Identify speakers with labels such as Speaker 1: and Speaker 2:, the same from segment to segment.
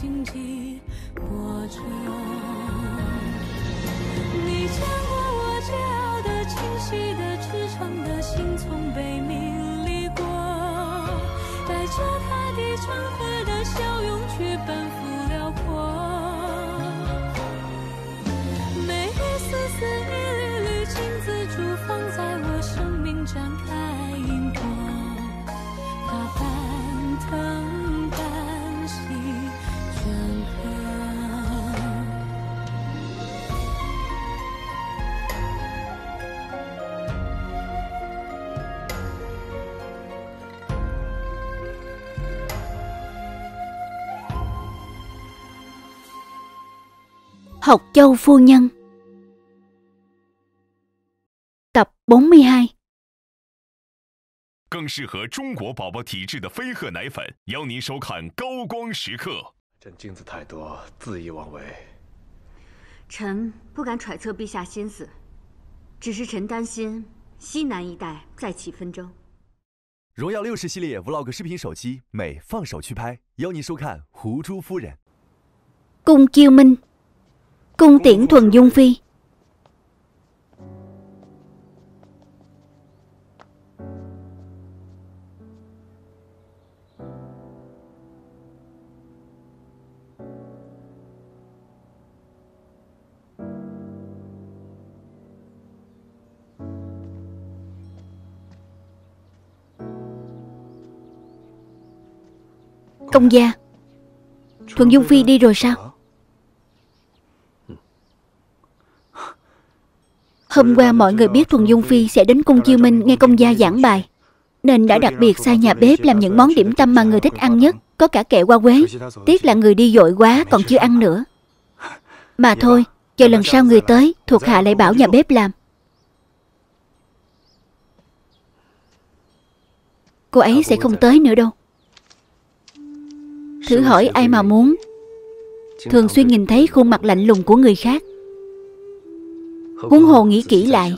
Speaker 1: 荆棘波折。你见过我桀骜的、清晰的、赤诚的心，从被名利过，带着他的成河的笑容去奔赴
Speaker 2: Học Châu Phu Nhân Tập 42
Speaker 3: 更适合中国宝宝体质的飞鹤奶粉，邀您收看《高光时刻》。
Speaker 4: 朕金子太多，恣意妄为。
Speaker 5: 臣不敢揣测陛下心思，只是臣担心西南一带再起纷争。
Speaker 6: 荣耀六十系列 Vlog 视频手机，美放手去拍，邀您收看《胡珠夫人》。
Speaker 2: Cung Chiêu Minh Cung Tiễn Thuần Dung Phi. Công gia Thuần Dung Phi đi rồi sao? Hôm qua mọi người biết Thuần Dung Phi sẽ đến cung Chiêu Minh nghe công gia giảng bài. Nên đã đặc biệt sai nhà bếp làm những món điểm tâm mà người thích ăn nhất, Có cả kẹo qua quế. Tiếc là người đi dội quá, còn chưa ăn nữa. Mà thôi, Chờ lần sau người tới, Thuộc hạ lại bảo nhà bếp làm. Cô ấy sẽ không tới nữa đâu. Thử hỏi ai mà muốn. Thường xuyên nhìn thấy khuôn mặt lạnh lùng của người khác. Huống hồ nghĩ kỹ lại.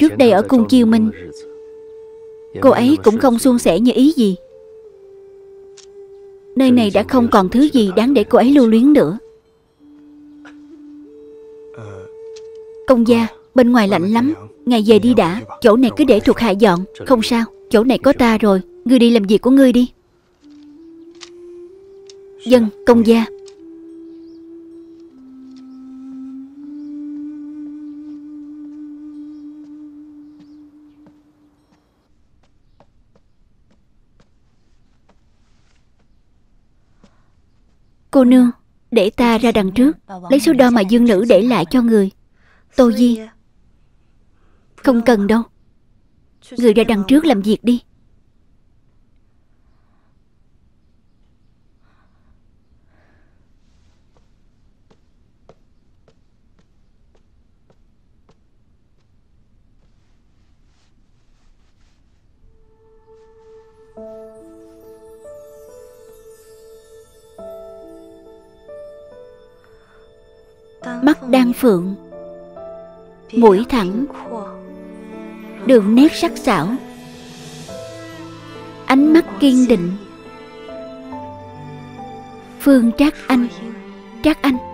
Speaker 2: Trước đây ở cung Chiêu Minh, Cô ấy cũng không suôn sẻ như ý gì. Nơi này đã không còn thứ gì đáng để cô ấy lưu luyến nữa. Công gia, Bên ngoài lạnh lắm. Ngày về đi đã. Chỗ này cứ để thuộc hạ dọn. Không sao, Chỗ này có ta rồi. Ngươi đi làm việc của ngươi đi. Dân, công gia Cô nương, Để ta ra đằng trước. Lấy số đo mà dương nữ để lại cho người. Tô Di, Không cần đâu. Người ra đằng trước làm việc đi. Phượng. Mũi thẳng, Đường nét sắc sảo.
Speaker 1: Ánh mắt kiên định. Phương Trác Anh Trác Anh.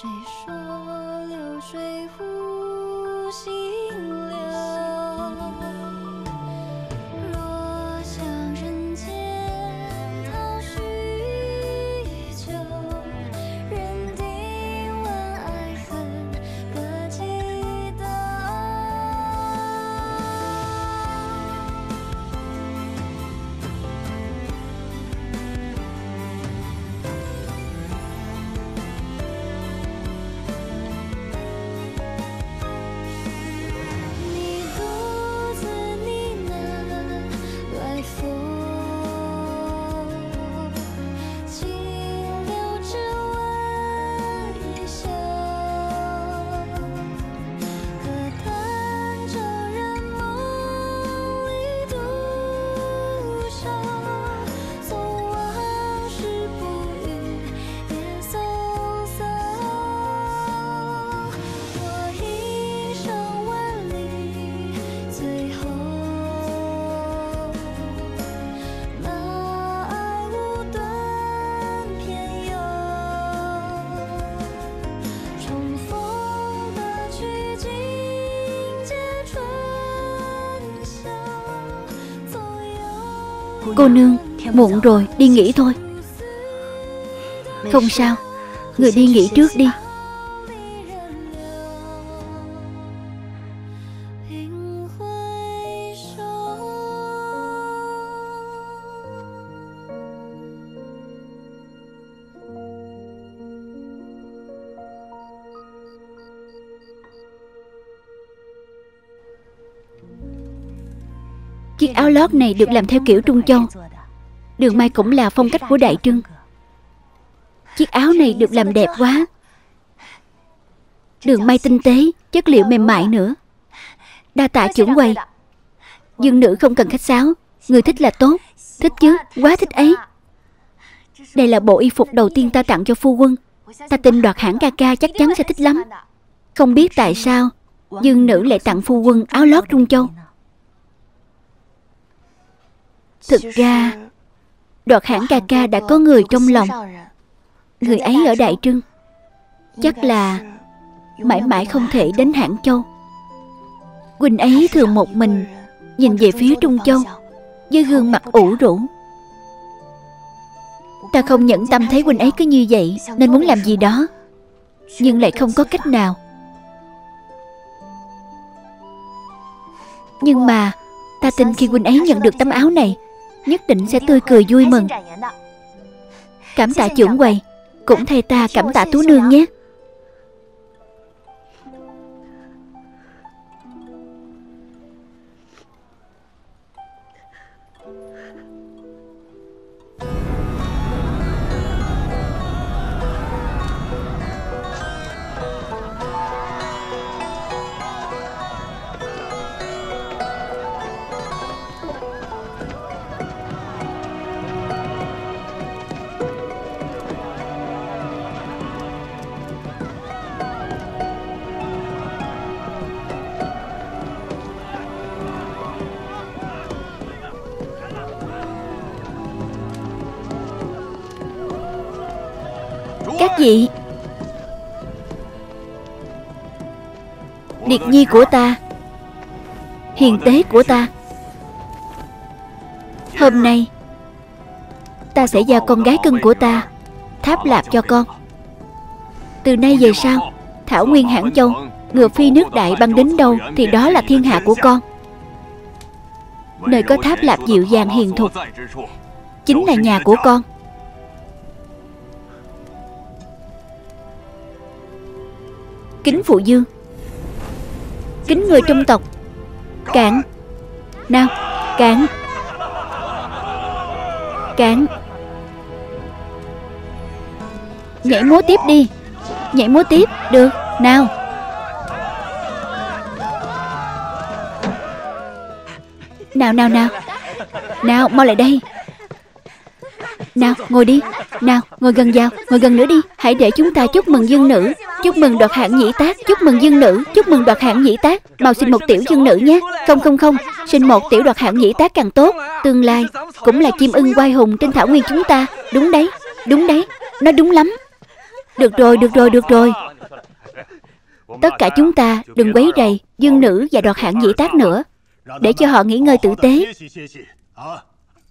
Speaker 1: 谁说 Cô nương Muộn rồi đi nghỉ thôi. Không sao Người đi nghỉ trước đi áo lót này được làm theo kiểu Trung Châu. Đường may cũng là phong cách của Đại Trưng. Chiếc áo này được làm đẹp quá. Đường may tinh tế Chất liệu mềm mại nữa. Đa tạ trưởng quầy. Dương nữ không cần khách sáo. Người thích là tốt. Thích chứ, quá thích ấy. Đây là bộ y phục đầu tiên ta tặng cho phu quân. Ta tin đoạt hãng ca ca chắc chắn sẽ thích lắm. Không biết tại sao Dương nữ lại tặng phu quân áo lót Trung Châu. Thực ra Đoạt hãng ca ca đã có người trong lòng. Người ấy ở Đại Trưng. Chắc là Mãi mãi không thể đến hãng châu. Quỳnh ấy thường một mình Nhìn về phía Trung Châu Với gương mặt ủ rũ. Ta không nhẫn tâm thấy Quỳnh ấy cứ như vậy Nên muốn làm gì đó Nhưng lại không có cách nào. Nhưng mà Ta tin khi Quỳnh ấy nhận được tấm áo này Nhất định sẽ tươi cười vui mừng. Cảm tạ trưởng quầy. Cũng thay ta cảm tạ Tú Nương nhé
Speaker 2: Nguyệt nhi của ta. Hiền tế của ta. Hôm nay, Ta sẽ giao con gái cưng của ta Tháp lạp cho con. Từ nay về sau, Thảo Nguyên Hãn Châu, Ngựa phi nước đại băng đến đâu Thì đó là thiên hạ của con. Nơi có tháp lạp dịu dàng hiền thục, Chính là nhà của con. Kính phụ dương Kính người trong tộc. Cạn Nào Cạn Cạn Nhảy múa tiếp đi. Nhảy múa tiếp. Được. Nào. Nào nào nào. Nào, mau lại đây. Nào, ngồi đi. Nào, ngồi gần vào, Ngồi gần nữa đi. Hãy để chúng ta chúc mừng dương nữ. Chúc mừng đoạt hạng nhĩ tác. Chúc mừng dương nữ. Chúc mừng đoạt hạng nhĩ tác. Mau xin một tiểu dương nữ nhé. Không không không. Xin một tiểu đoạt hạng nhĩ tác càng tốt. Tương lai Cũng là chim ưng quai hùng trên thảo nguyên chúng ta. Đúng đấy Đúng đấy. Nó đúng lắm. Được rồi được rồi được rồi. Tất cả chúng ta đừng quấy rầy Dương nữ và đoạt hạng nhĩ tác nữa. Để cho họ nghỉ ngơi tử tế.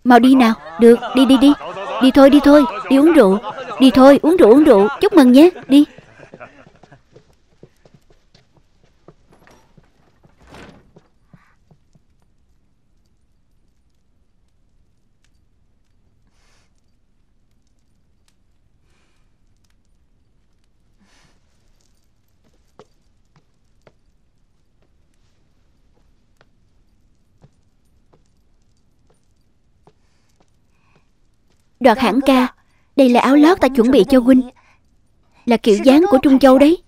Speaker 2: Mau đi nào. Được. Đi đi đi. Đi thôi đi thôi. Đi uống rượu. Đi thôi. Uống rượu uống rượu. Chúc mừng nhé. Đi. Đoạt hãng ca. Đây là áo lót ta chuẩn bị cho huynh. Là kiểu dáng của Trung Châu đấy.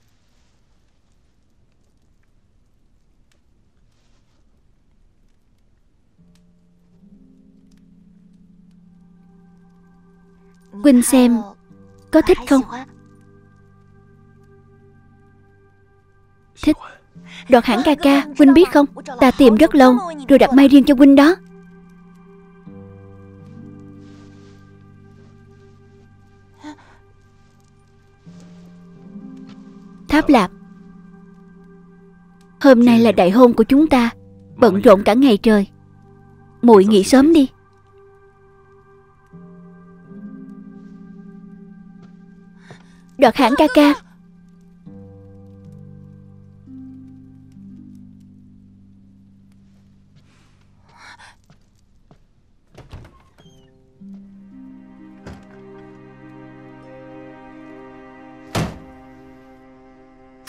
Speaker 2: Huynh xem Có thích không? Thích. Đoạt hãng ca ca Huynh biết không? Ta tìm rất lâu Rồi đặt may riêng cho Huynh đó Tháp Lạp. Hôm nay là đại hôn của chúng ta, Bận rộn cả ngày trời. Muội nghỉ sớm đi. Đoạt hãng ca ca.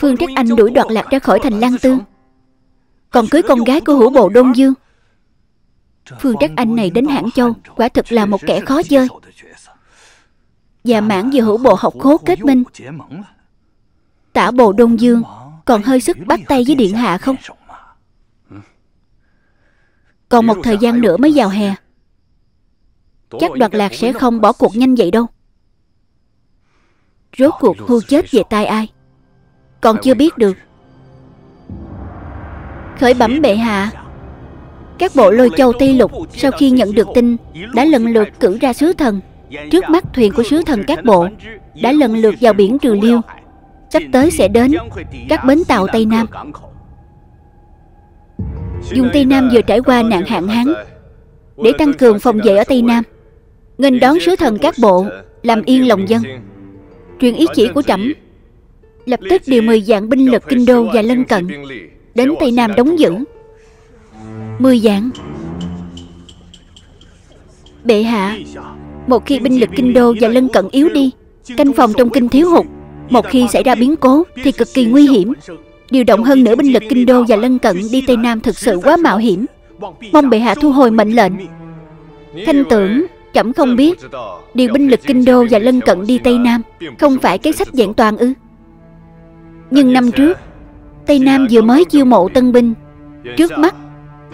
Speaker 2: Phương Trắc Anh đuổi đoạt lạc ra khỏi thành Lan Tư. Còn cưới con gái của hữu bộ Đông Dương. Phương Trắc Anh này đến Hãng Châu, Quả thực là một kẻ khó chơi. Và mãn vừa hữu bộ học khố kết minh. Tả bộ Đông Dương, Còn hơi sức bắt tay với Điện Hạ không? Còn một thời gian nữa mới vào hè. Chắc đoạt lạc sẽ không bỏ cuộc nhanh vậy đâu. Rốt cuộc hưu chết về tay ai? Còn chưa biết được. Khởi bẩm bệ hạ. Các bộ lôi châu Tây Lục Sau khi nhận được tin, Đã lần lượt cử ra sứ thần. Trước mắt thuyền của sứ thần các bộ, Đã lần lượt vào biển Trừ Liêu. Sắp tới sẽ đến Các bến tàu Tây Nam. Dùng Tây Nam vừa trải qua nạn hạn hán. Để tăng cường phòng vệ ở Tây Nam, Nghênh đón sứ thần các bộ, Làm yên lòng dân. Truyền ý chỉ của trẫm. Lập tức điều 10 dạng binh lực kinh đô và lân cận. Đến Tây Nam đóng giữ. 10 dạng. Bệ hạ Một khi binh lực kinh đô và lân cận yếu đi Canh phòng trong kinh thiếu hụt Một khi xảy ra biến cố Thì cực kỳ nguy hiểm. Điều động hơn nữa binh lực kinh đô và lân cận đi Tây Nam thực sự quá mạo hiểm. Mong bệ hạ thu hồi mệnh lệnh. Thanh tưởng Chậm không biết Điều binh lực kinh đô và lân cận đi Tây Nam Không phải cái sách dạng toàn ư nhưng năm trước, Tây Nam vừa mới chiêu mộ tân binh, Trước mắt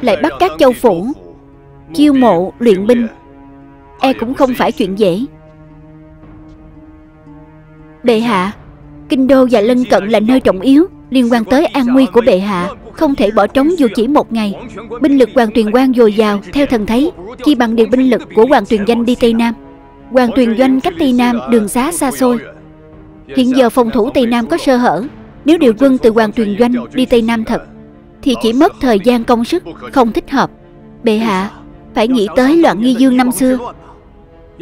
Speaker 2: Lại bắt các châu phủ Chiêu mộ luyện binh. E cũng không phải chuyện dễ. Bệ hạ, Kinh đô và lân cận là nơi trọng yếu Liên quan tới an nguy của bệ hạ, Không thể bỏ trống dù chỉ một ngày. Binh lực hoàng tuyền quang dồi dào, Theo thần thấy, Chi bằng điều binh lực của hoàng tuyền danh đi Tây Nam. Hoàng tuyền doanh cách Tây Nam đường xá xa xôi. Hiện giờ phòng thủ Tây Nam có sơ hở. Nếu điều quân từ Hoàng Tuyền Doanh đi Tây Nam thật, Thì chỉ mất thời gian công sức, Không thích hợp. Bệ hạ, Phải nghĩ tới loạn nghi dương năm xưa.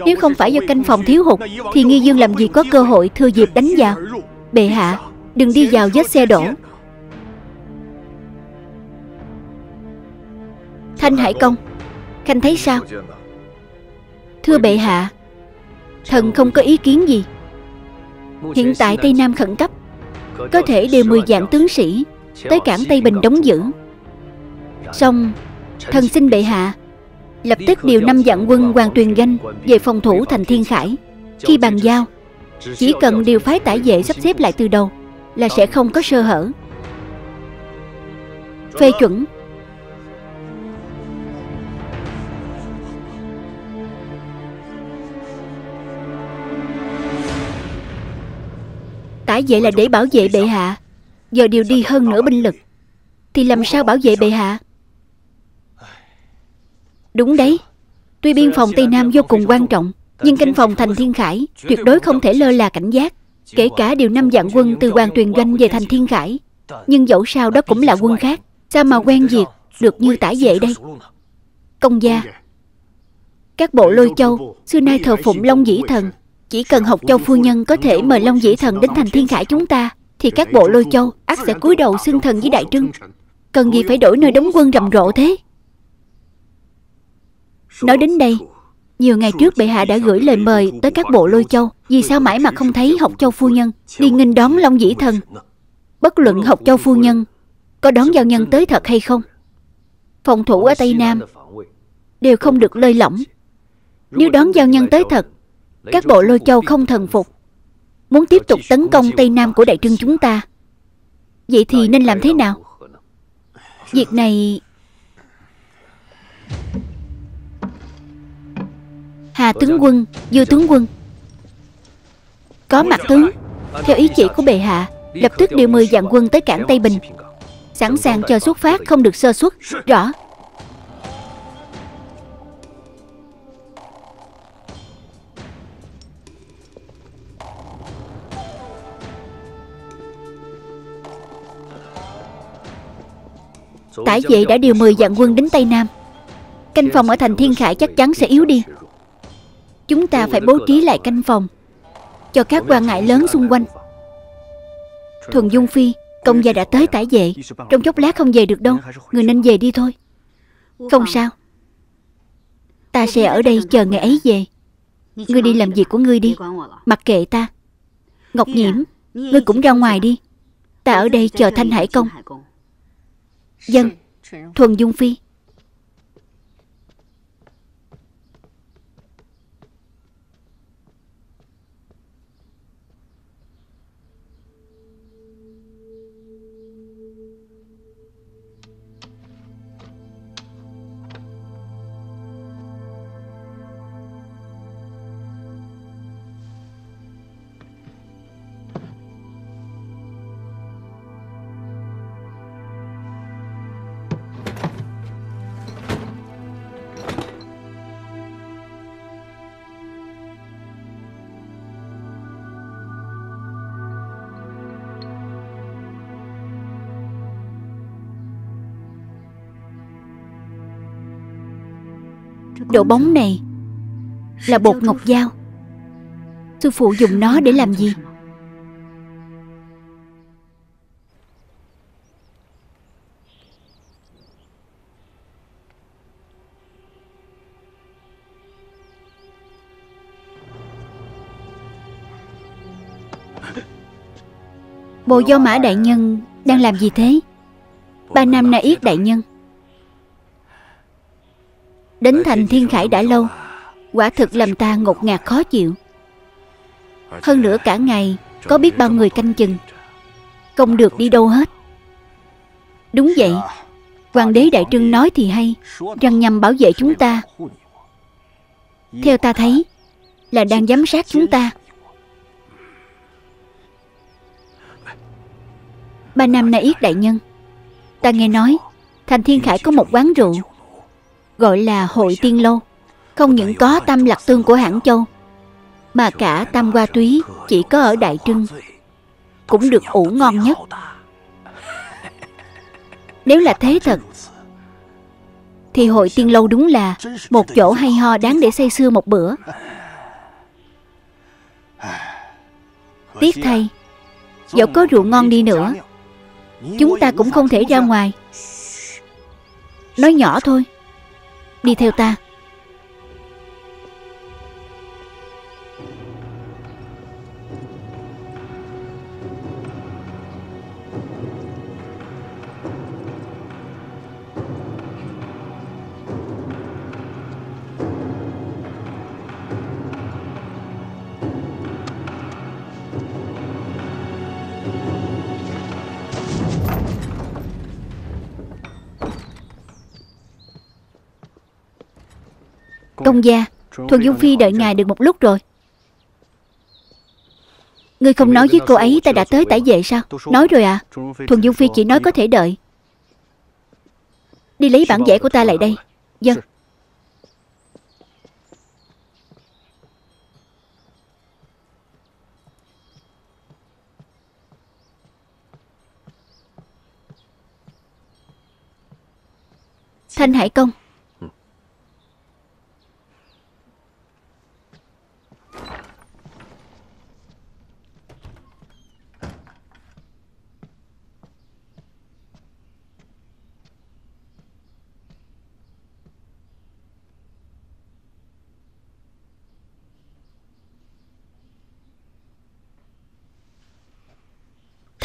Speaker 2: Nếu không phải do canh phòng thiếu hụt, Thì nghi dương làm gì có cơ hội thừa dịp đánh vào? Bệ hạ, Đừng đi vào vết xe đổ. Thanh Hải Công, Khanh thấy sao? Thưa bệ hạ, Thần không có ý kiến gì. Hiện tại Tây Nam khẩn cấp có thể điều 10 dạng tướng sĩ, Tới cảng Tây Bình đóng giữ. Xong, Thần xin bệ hạ, Lập tức điều 5 dạng quân Hoàng Tuyền Ganh Về phòng thủ thành Thiên Khải Khi bàn giao. Chỉ cần điều phái tả vệ sắp xếp lại từ đầu, Là sẽ không có sơ hở. Phê chuẩn. Tả vậy là để bảo vệ bệ hạ. Giờ điều đi hơn nữa binh lực. Thì làm sao bảo vệ bệ hạ? Đúng đấy. Tuy biên phòng Tây Nam vô cùng quan trọng, Nhưng canh phòng thành Thiên Khải Tuyệt đối không thể lơ là cảnh giác, Kể cả điều năm dạng quân từ Hoàng Tuyền Doanh về thành Thiên Khải. Nhưng dẫu sao đó cũng là quân khác, Sao mà quen việc, được như tả vệ đây? Công gia, Các bộ lôi châu, Xưa nay thờ phụng Long Dĩ Thần chỉ cần học châu phu nhân có thể mời Long Dĩ Thần đến thành thiên khải chúng ta, Thì các bộ lôi châu ắt sẽ cúi đầu xưng thần với đại trưng. Cần gì phải đổi nơi đóng quân rầm rộ thế? Nói đến đây, Nhiều ngày trước bệ hạ đã gửi lời mời tới các bộ lôi châu, Vì sao mãi mà không thấy học châu phu nhân? Đi nghênh đón Long Dĩ Thần. Bất luận học châu phu nhân Có đón giao nhân tới thật hay không, Phòng thủ ở Tây Nam Đều không được lơi lỏng. Nếu đón giao nhân tới thật các bộ lôi châu không thần phục. Muốn tiếp tục tấn công Tây Nam của Đại Trưng chúng ta. Vậy thì nên làm thế nào? Việc này Hà tướng quân, Dư tướng quân. Có mặt tướng. Theo ý chỉ của bệ hạ Lập tức điều 10 dạng quân tới cảng Tây Bình. Sẵn sàng chờ xuất phát không được sơ xuất Rõ Tải vệ đã điều 10 dạng quân đến Tây Nam. Canh phòng ở thành Thiên Khải chắc chắn sẽ yếu đi. Chúng ta phải bố trí lại canh phòng, Cho các quan ngại lớn xung quanh. Thuần Dung Phi Công gia đã tới tải vệ. Trong chốc lát không về được đâu, Người nên về đi thôi. Không sao. Ta sẽ ở đây chờ ngày ấy về. Ngươi đi làm việc của ngươi đi. Mặc kệ ta. Ngọc Nhiễm, Ngươi cũng ra ngoài đi. Ta ở đây chờ Thanh Hải Công. Dân Thuần Dung Phi Độ bóng này Là bột ngọc dao. Sư phụ dùng nó để làm gì? Bộ do mã đại nhân Đang làm gì thế? Ba năm na yết đại nhân Đến thành thiên khải đã lâu Quả thực làm ta ngột ngạt khó chịu. Hơn nữa cả ngày Có biết bao người canh chừng Không được đi đâu hết. Đúng vậy Hoàng đế Đại Trưng nói thì hay Rằng nhằm bảo vệ chúng ta. Theo ta thấy Là đang giám sát chúng ta. Ba năm nay yết đại nhân Ta nghe nói Thành Thiên Khải có một quán rượu Gọi là Hội Tiên Lâu Không những có tam lạc tương của hãng châu, Mà cả tam hoa túy chỉ có ở Đại Trưng, Cũng được ủ ngon nhất. Nếu là thế thật, Thì hội tiên lâu đúng là Một chỗ hay ho đáng để say sưa một bữa. Tiếc thay, Dẫu có rượu ngon đi nữa, Chúng ta cũng không thể ra ngoài. Nói nhỏ thôi. Đi theo ta. Công gia. Thuần Dung Phi đợi ngài được một lúc rồi. Ngươi không nói với cô ấy ta đã tới tải về sao? Nói rồi à? Thuần Dung Phi chỉ nói có thể đợi. Đi lấy bản vẽ của ta lại đây. Dân Thanh Hải Công.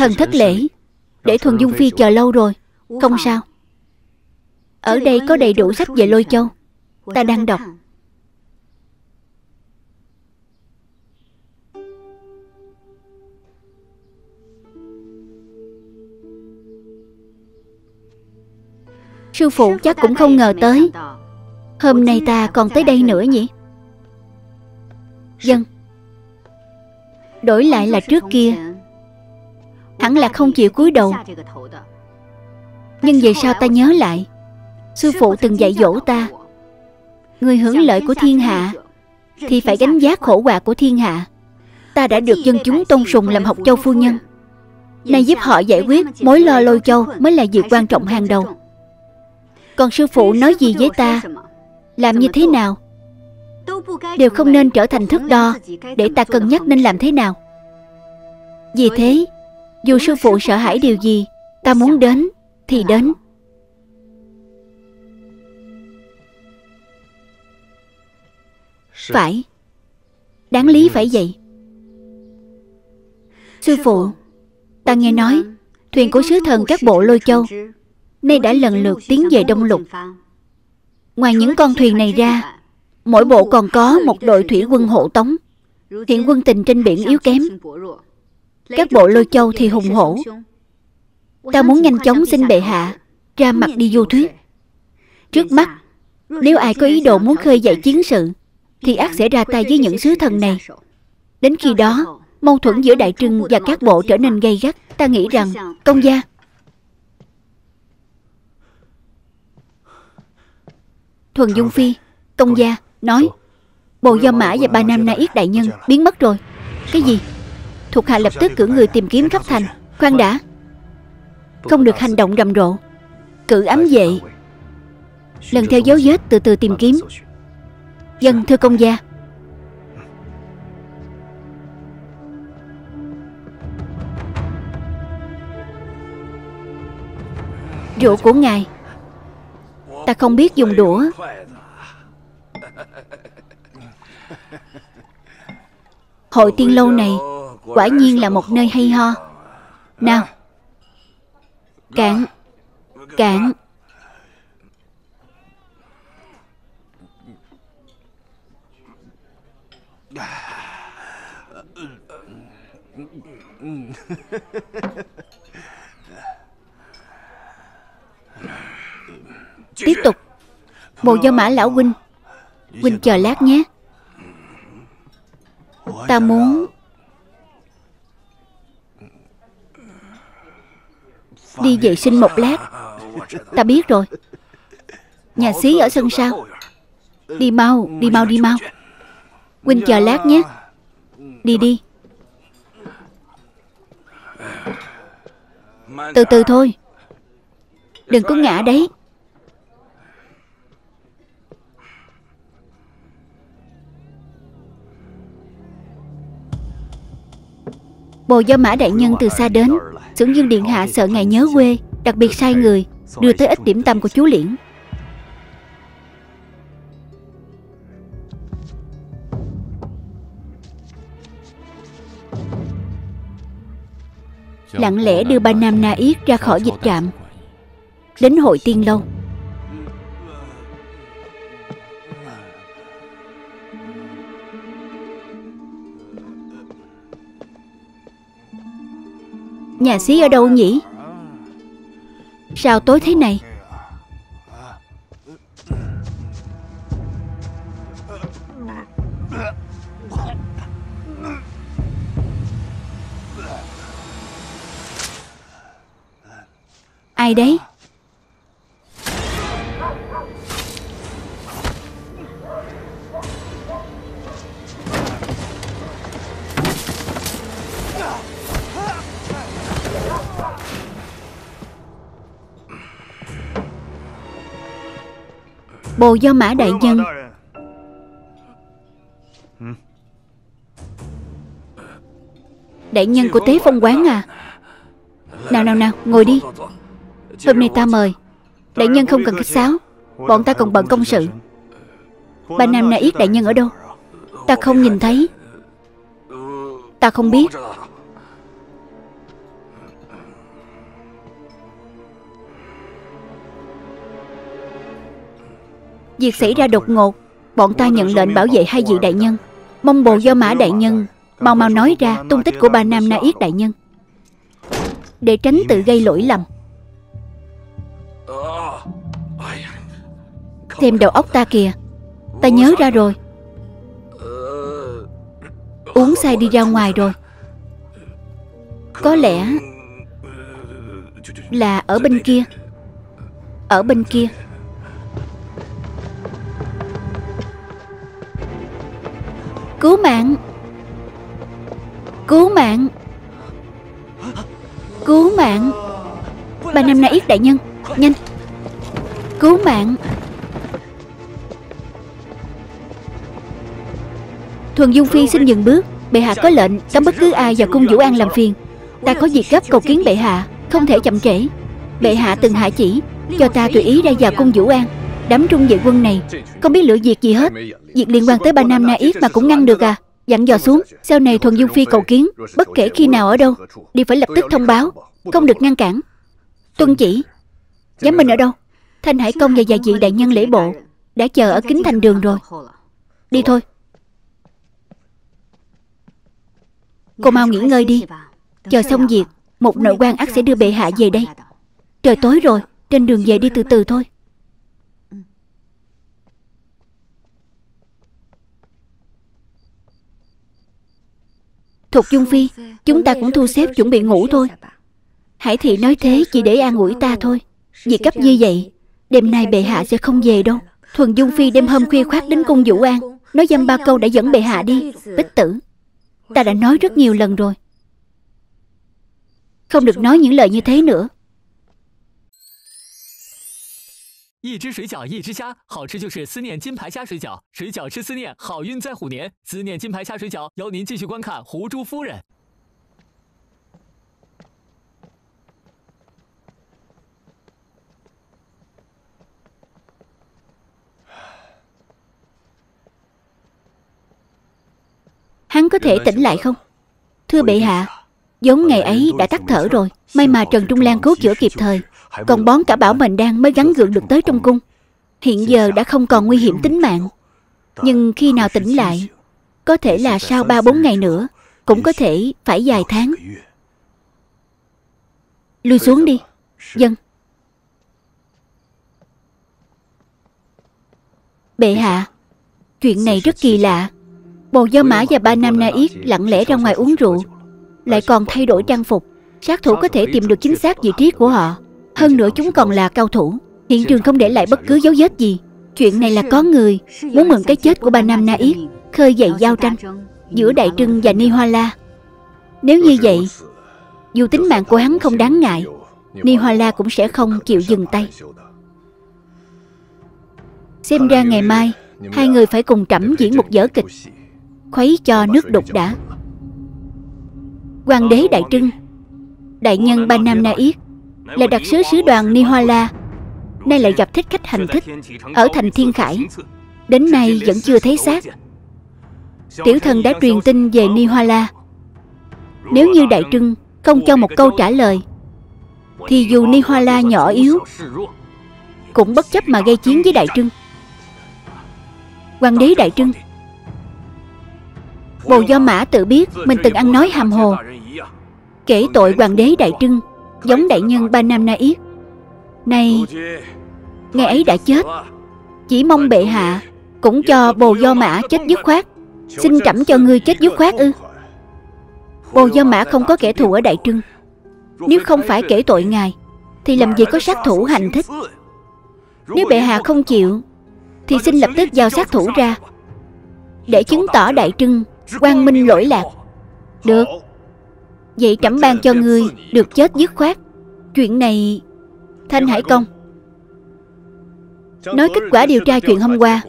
Speaker 2: Thần thất lễ. Để Thuần Dung Phi chờ lâu rồi. Không sao. Ở đây có đầy đủ sách về lôi châu. Ta đang đọc. Sư phụ chắc cũng không ngờ tới. Hôm nay ta còn tới đây nữa nhỉ? Dân Đổi lại là trước kia. Hẳn là không chịu cúi đầu. Nhưng về sau ta nhớ lại, Sư phụ từng dạy dỗ ta. Người hưởng lợi của thiên hạ Thì phải gánh giá khổ quả của thiên hạ. Ta đã được dân chúng tôn sùng làm học châu phu nhân. Nay giúp họ giải quyết mối lo lôi châu Mới là việc quan trọng hàng đầu. Còn sư phụ nói gì với ta, Làm như thế nào, Đều không nên trở thành thước đo Để ta cân nhắc nên làm thế nào. Vì thế dù sư phụ sợ hãi điều gì Ta muốn đến thì đến. Phải. Đáng lý phải vậy. Sư phụ Ta nghe nói Thuyền của sứ thần các bộ lôi châu Nay đã lần lượt tiến về Đông Lục. Ngoài những con thuyền này ra Mỗi bộ còn có một đội thủy quân hộ tống. Hiện quân tình trên biển yếu kém các bộ lôi châu thì hùng hổ. Ta muốn nhanh chóng xin bệ hạ Ra mặt đi vô thuyết. Trước mắt Nếu ai có ý đồ muốn khơi dậy chiến sự Thì ác sẽ ra tay với những sứ thần này. Đến khi đó Mâu thuẫn giữa Đại Trưng và các bộ trở nên gay gắt. Ta nghĩ rằng Công gia Thuần Dung Phi Công gia Nói Bộ do mã và ba nam na yết đại nhân Biến mất rồi. Cái gì Thuộc hạ lập tức cử người tìm kiếm khắp thành. Khoan đã. Không được hành động rầm rộ. Cử ám vệ. Lần theo dấu vết từ từ tìm kiếm. Dân thưa công gia. Rượu của ngài. Ta không biết dùng đũa. Hội tiên lâu này Quả nhiên là một nơi hay ho. Nào, Cạn Cạn. Tiếp tục. Bộ do mã lão huynh Huynh chờ lát nhé. Ta muốn Đi vệ sinh một lát. Ta biết rồi. Nhà xí ở sân sau. Đi mau, đi mau, đi mau. Quynh chờ lát nhé. Đi đi. Từ từ thôi. Đừng có ngã đấy. Bồ do mã đại nhân từ xa đến Xưởng dương điện hạ sợ ngài nhớ quê, Đặc biệt sai người, Đưa tới ít điểm tâm của chú Liễn. Lặng lẽ đưa ba nam na yết ra khỏi dịch trạm. Đến hội tiên lâu Nhà xí ở đâu nhỉ? Sao tối thế này? Ai đấy? Bồ do mã đại nhân. Đại nhân của Tế Phong Quán à. Nào nào nào ngồi đi. Hôm nay ta mời. Đại nhân không cần khách sáo. Bọn ta còn bận công sự. Ba Nam Na Yết đại nhân ở đâu? Ta không nhìn thấy. Ta không biết Việc xảy ra đột ngột, Bọn ta nhận lệnh bảo vệ hai vị đại nhân. Mong bồ do mã đại nhân, Mau mau nói ra tung tích của ba Nam Na Yết đại nhân. Để tránh tự gây lỗi lầm. Thêm đầu óc ta kìa. Ta nhớ ra rồi. Uống say đi ra ngoài rồi. Có lẽ Là ở bên kia. Ở bên kia. Cứu mạng. Cứu mạng. Cứu mạng. Ba năm nay yết đại nhân. Nhanh. Cứu mạng. Thuần Dung Phi xin dừng bước. Bệ hạ có lệnh cấm bất cứ ai vào cung Vũ An làm phiền. Ta có việc gấp cầu kiến bệ hạ, Không thể chậm trễ. Bệ hạ từng hạ chỉ, Cho ta tùy ý ra vào cung Vũ An. Đám trung vệ quân này Không biết lựa việc gì hết. Việc liên quan tới ba nam na yết mà cũng ngăn được à? Dặn dò xuống, Sau này Thuần Dung Phi cầu kiến, Bất kể khi nào ở đâu, Đều phải lập tức thông báo, Không được ngăn cản. Tuân chỉ Giám minh ở đâu? Thanh Hải Công và vài vị đại nhân lễ bộ Đã chờ ở kính thành đường rồi. Đi thôi. Cô mau nghỉ ngơi đi. Chờ xong việc, Một nội quan ác sẽ đưa bệ hạ về đây. Trời tối rồi, Trên đường về đi từ từ thôi. Thục Dung Phi, Chúng ta cũng thu xếp chuẩn bị ngủ thôi. Hải thị nói thế chỉ để an ủi ta thôi. Vì cấp như vậy, Đêm nay bệ hạ sẽ không về đâu. Thuần Dung Phi đêm hôm khuya khoát đến cung Vũ An, Nói dăm ba câu đã dẫn bệ hạ đi. Bích tử, Ta đã nói rất nhiều lần rồi. Không được nói những lời như thế nữa.
Speaker 7: 一只水饺一只虾，好吃就是思念金牌虾水饺，水饺吃思念，好运在虎年。思念金牌虾水饺，邀您继续观看《胡珠夫人》。
Speaker 2: Hắn có thể tỉnh lại không Thưa bệ hạ Giống ngày ấy đã tắt thở rồi May mà Trần Trung Lan cứu chữa kịp thời Còn bón cả bảo mệnh đan mới gắn gượng được tới trong cung. Hiện giờ đã không còn nguy hiểm tính mạng. Nhưng khi nào tỉnh lại Có thể là sau 3-4 ngày nữa Cũng có thể phải vài tháng. Lui xuống đi. Dân. Bệ hạ Chuyện này rất kỳ lạ. Bồ do mã và ba nam na yết lặng lẽ ra ngoài uống rượu Lại còn thay đổi trang phục. Sát thủ có thể tìm được chính xác vị trí của họ hơn nữa chúng còn là cao thủ Hiện trường không để lại bất cứ dấu vết gì Chuyện này là có người Muốn mượn cái chết của ba nam na yết Khơi dậy giao tranh giữa Đại Trưng và Ni Hoa La. Nếu như vậy, dù tính mạng của hắn không đáng ngại, Ni Hoa La cũng sẽ không chịu dừng tay. Xem ra ngày mai, hai người phải cùng trẫm diễn một vở kịch, khuấy cho nước đục đã. Hoàng đế Đại Trưng, đại nhân Ba Nam Na Yết, là đặc sứ sứ đoàn Ni Hoa La, nay lại gặp thích khách hành thích ở thành Thiên Khải, đến nay vẫn chưa thấy xác. Tiểu thần đã truyền tin về Ni Hoa La. Nếu như Đại Trưng không cho một câu trả lời, thì dù Ni Hoa La nhỏ yếu, cũng bất chấp mà gây chiến với Đại Trưng. Hoàng đế Đại Trưng. Bồ Do Mã tự biết mình từng ăn nói hàm hồ. Kể tội hoàng đế Đại Trưng Giống đại nhân Ba năm Na Yết Nay Ngày ấy đã chết. Chỉ mong bệ hạ Cũng cho bồ do mã chết dứt khoát. Xin trẫm cho ngươi chết dứt khoát ư. Bồ do mã không có kẻ thù ở Đại Trưng. Nếu không phải kể tội ngài, Thì làm gì có sát thủ hành thích? Nếu bệ hạ không chịu, Thì xin lập tức giao sát thủ ra, Để chứng tỏ Đại Trưng quang minh lỗi lạc. Được. Vậy trẫm ban cho ngươi Được chết dứt khoát. Chuyện này, Thanh Hải Công, Nói kết quả điều tra chuyện hôm qua,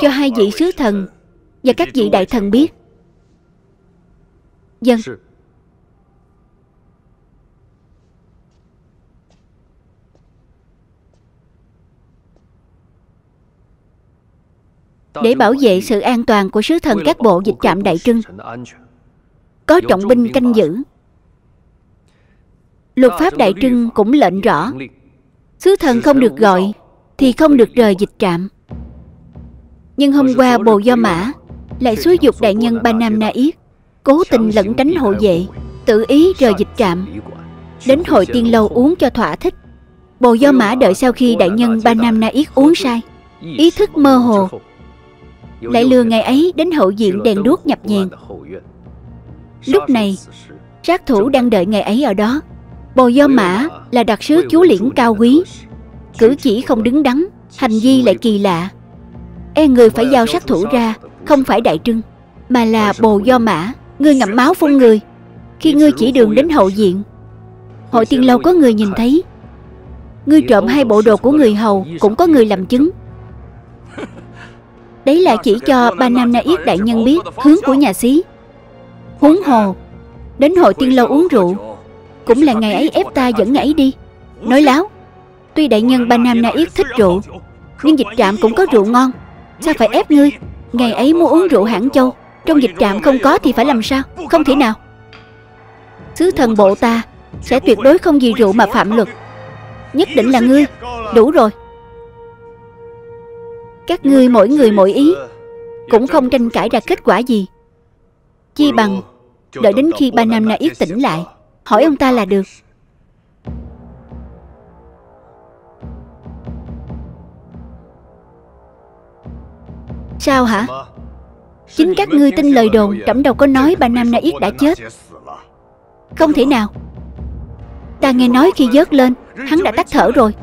Speaker 2: Cho hai vị sứ thần Và các vị đại thần biết. Dân Để bảo vệ sự an toàn của sứ thần các bộ dịch trạm Đại Trưng có trọng binh canh giữ. Luật pháp Đại Trưng cũng lệnh rõ. Sứ thần không được gọi Thì không được rời dịch trạm. Nhưng hôm qua Bồ Do Mã Lại xúi dục đại nhân Ba Nam Na Yết Cố tình lẩn tránh hộ vệ Tự ý rời dịch trạm. Đến hội tiên lâu uống cho thỏa thích. Bồ Do Mã đợi sau khi đại nhân Ba Nam Na Yết uống say. Ý thức mơ hồ. Lại lừa ngày ấy đến hậu viện đèn đuốc nhập nhèn Lúc này, Sát thủ đang đợi ngày ấy ở đó. Bồ Do Mã là đặc sứ chúa liễn cao quý. Cử chỉ không đứng đắn, Hành vi lại kỳ lạ. E người phải giao sát thủ ra, Không phải Đại Trưng, Mà là Bồ Do Mã. Ngươi ngậm máu phun người. Khi ngươi chỉ đường đến hậu diện, Hội tiên lâu có người nhìn thấy. Ngươi trộm hai bộ đồ của người hầu, Cũng có người làm chứng. Đấy là chỉ cho ba nam na yết đại nhân biết Hướng của nhà xí. Huống hồ, Đến hội tiên lâu uống rượu, Cũng là ngày ấy ép ta dẫn ngày ấy đi. Nói láo, Tuy đại nhân ba nam na yết thích rượu, Nhưng dịch trạm cũng có rượu ngon, Sao phải ép ngươi? Ngày ấy mua uống rượu hãng châu, Trong dịch trạm không có thì phải làm sao? Không thể nào. Sứ thần bộ ta Sẽ tuyệt đối không vì rượu mà phạm luật. Nhất định là ngươi, Đủ rồi. Các ngươi mỗi người mỗi ý, Cũng không tranh cãi ra kết quả gì. Chi bằng, Đợi đến khi ba Nam na yết tỉnh lại, Hỏi ông ta là được. Sao hả? Chính các ngươi tin lời đồn, Trẫm đâu có nói ba Nam Na Yết đã chết. Không thể nào. Ta nghe nói khi vớt lên, Hắn đã tắt thở rồi.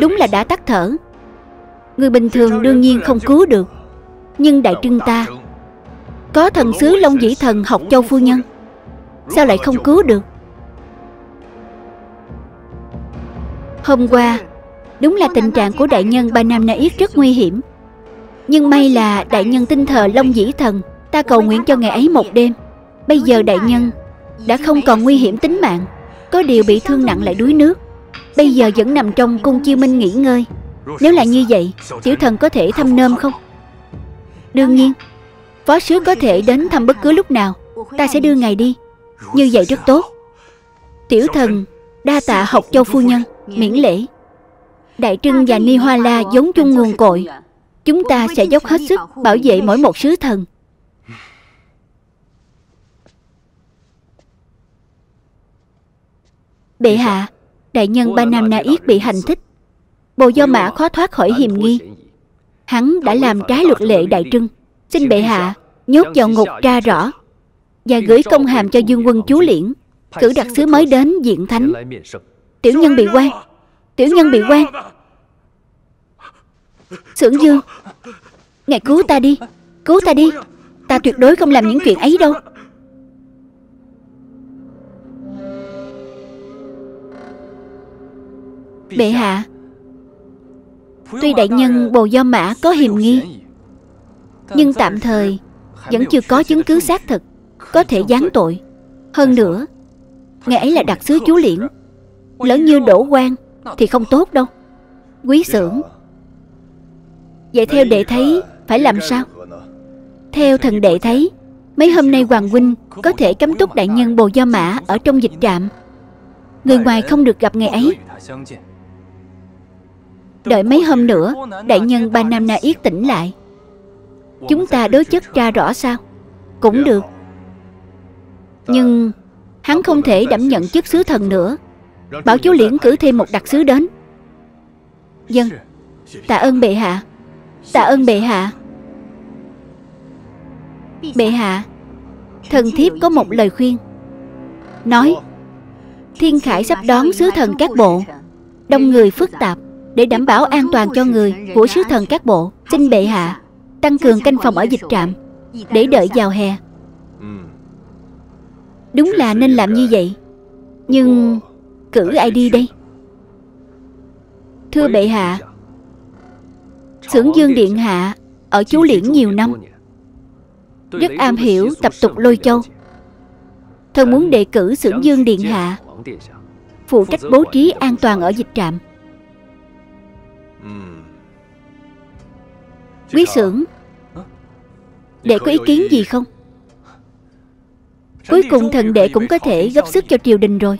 Speaker 2: Đúng là đã tắt thở. Người bình thường đương nhiên không cứu được. Nhưng đại trưng ta có thần sứ Long Dĩ Thần học châu phu nhân. Sao lại không cứu được? Hôm qua, Đúng là tình trạng của đại nhân Ba Nam Na Yết rất nguy hiểm. Nhưng may là đại nhân tinh thờ Long Dĩ Thần, Ta cầu nguyện cho ngày ấy một đêm. Bây giờ đại nhân Đã không còn nguy hiểm tính mạng, Có điều bị thương nặng lại đuối nước. Bây giờ vẫn nằm trong cung chiêu minh nghỉ ngơi. Nếu là như vậy, Tiểu thần có thể thăm nơm không? Đương nhiên. Phó sứ có thể đến thăm bất cứ lúc nào. Ta sẽ đưa ngài đi. Như vậy rất tốt. Tiểu thần, đa tạ học châu phu nhân, Miễn lễ. Đại Trưng và Ni Hoa La giống chung nguồn cội. Chúng ta sẽ dốc hết sức bảo vệ mỗi một sứ thần. Bệ hạ, Đại nhân Ba Nam Na Yết bị hành thích. Bồ Do Mã khó thoát khỏi hiềm nghi. Hắn đã làm trái luật lệ Đại Trưng. Xin bệ hạ Nhốt vào ngục tra rõ Và gửi công hàm cho dương quân chú liễn Cử đặc sứ mới đến diện thánh. Tiểu nhân bị quan. Tiểu nhân bị quan. Sưởng dương! Ngài cứu ta đi. Cứu ta đi. Ta tuyệt đối không làm những chuyện ấy đâu. Bệ hạ. Tuy đại nhân Bồ Do Mã có hiềm nghi Nhưng tạm thời Vẫn chưa có chứng cứ xác thực Có thể giáng tội. Hơn nữa Ngày ấy là đặc sứ chú liễn. Lỡ như đổ quan Thì không tốt đâu. Quý xưởng. Vậy theo đệ thấy Phải làm sao? Theo thần đệ thấy Mấy hôm nay Hoàng Huynh Có thể cấm túc đại nhân Bồ Do Mã Ở trong dịch trạm. Người ngoài không được gặp ngày ấy. Đợi mấy hôm nữa Đại nhân Ba Nam Na Yết tỉnh lại Chúng ta đối chất tra rõ sao? Cũng được. Nhưng Hắn không thể đảm nhận chức sứ thần nữa. Bảo chú liễn cử thêm một đặc sứ đến. Dân Tạ ơn bệ hạ. Tạ ơn bệ hạ. Bệ hạ Thần thiếp có một lời khuyên. Nói Thiên Khải sắp đón sứ thần các bộ. Đông người phức tạp Để đảm bảo an toàn cho người Của sứ thần các bộ. Xin bệ hạ Tăng cường canh phòng ở dịch trạm Để đợi vào hè. Đúng là nên làm như vậy. Nhưng Cử ai đi đây? Thưa bệ hạ, Sưởng Dương Điện Hạ Ở chú liễn nhiều năm. Rất am hiểu tập tục lôi châu. Thần muốn đề cử sưởng Dương Điện Hạ Phụ trách bố trí an toàn ở dịch trạm. Quý xưởng Đệ có ý kiến gì không? Cuối cùng thần đệ cũng có thể góp sức cho triều đình rồi.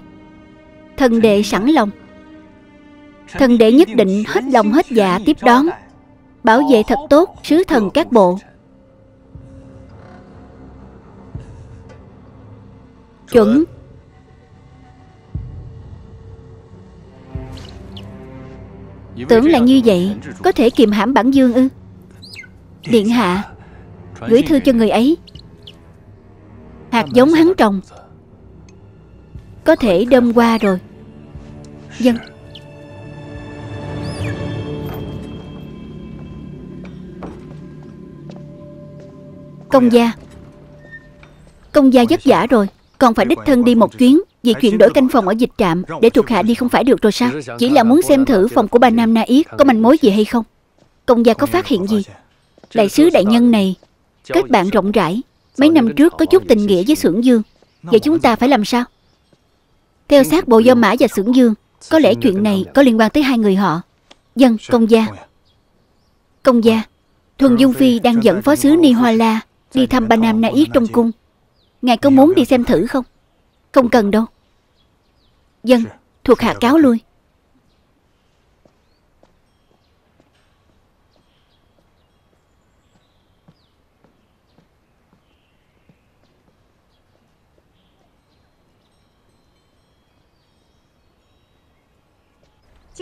Speaker 2: Thần đệ sẵn lòng. Thần đệ nhất định hết lòng hết dạ tiếp đón. Bảo vệ thật tốt sứ thần các bộ. Chuẩn. Tưởng là như vậy Có thể kiềm hãm bản dương ư Điện hạ, Gửi thư cho người ấy. Hạt giống hắn trồng, Có thể đâm qua rồi. Dân Công gia Công gia vất vả rồi, Còn phải đích thân đi một chuyến Vì chuyện đổi canh phòng ở dịch trạm Để thuộc hạ đi không phải được rồi sao? Chỉ là muốn xem thử phòng của bà Nam Na Yết Có manh mối gì hay không. Công gia có phát hiện gì? Đại sứ đại nhân này Kết bạn rộng rãi Mấy năm trước có chút tình nghĩa với Sưởng Dương. Vậy chúng ta phải làm sao? Theo sát Bộ Do Mã và Sưởng Dương Có lẽ chuyện này có liên quan tới hai người họ. Dân, công gia. Công gia. Thuần Dung Phi đang dẫn phó sứ Ni Hoa La Đi thăm Ba Nam Na Yết trong cung. Ngài có muốn đi xem thử không? Không cần đâu. Dân, thuộc hạ cáo lui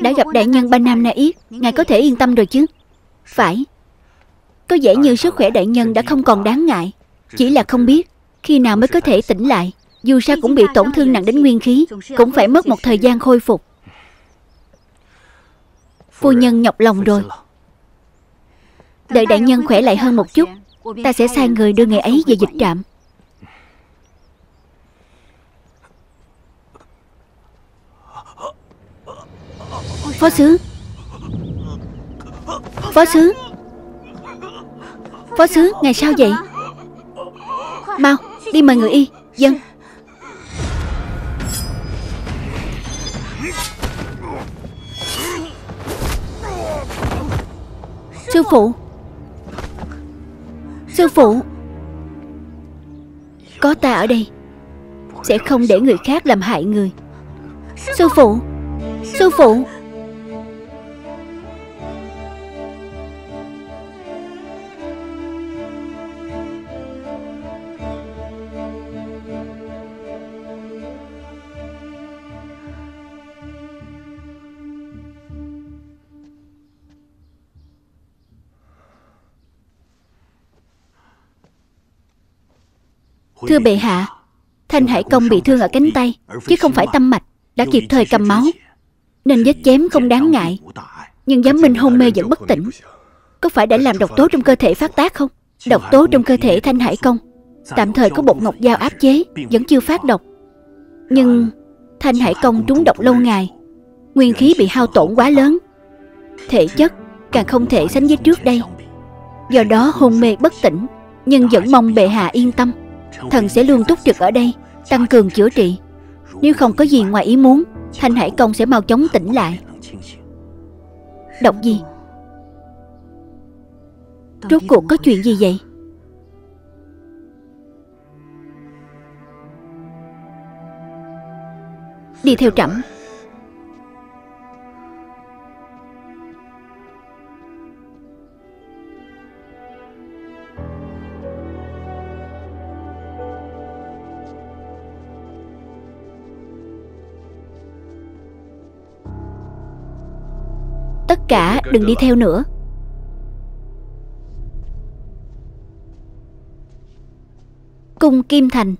Speaker 2: Đã gặp đại nhân Ba Nam Na Yết Ngài có thể yên tâm rồi chứ? Phải. Có vẻ như sức khỏe đại nhân đã không còn đáng ngại. Chỉ là không biết, Khi nào mới có thể tỉnh lại, Dù sao cũng bị tổn thương nặng đến nguyên khí, Cũng phải mất một thời gian khôi phục. Phu nhân nhọc lòng rồi. Đợi đại nhân khỏe lại hơn một chút, Ta sẽ sai người đưa người ấy về dịch trạm. Phó sứ. Phó sứ. Phó sứ, ngày sao vậy? Mau, đi mời người y. Dân. Sư phụ. Sư phụ. Có ta ở đây. Sẽ không để người khác làm hại người. Sư phụ. Sư phụ. Thưa bệ hạ Thanh Hải Công bị thương ở cánh tay, Chứ không phải tâm mạch, Đã kịp thời cầm máu. Nên vết chém không đáng ngại, Nhưng giám minh hôn mê vẫn bất tỉnh. Có phải đã làm độc tố trong cơ thể phát tác không?
Speaker 1: Độc tố trong cơ thể Thanh Hải Công, Tạm thời có bột ngọc dao áp chế, Vẫn chưa phát độc. Nhưng Thanh Hải Công trúng độc lâu ngày, Nguyên khí bị hao tổn quá lớn. Thể chất càng không thể sánh với trước đây. Do đó hôn mê bất tỉnh, Nhưng vẫn mong bệ hạ yên tâm. Thần sẽ luôn túc trực ở đây, Tăng cường chữa trị. Nếu không có gì ngoài ý muốn, Thanh Hải Công sẽ mau chóng tỉnh lại. Đọc gì Rốt cuộc có chuyện gì vậy? Đi theo trẫm. Tất cả đừng đi theo nữa. Cung Kim Thành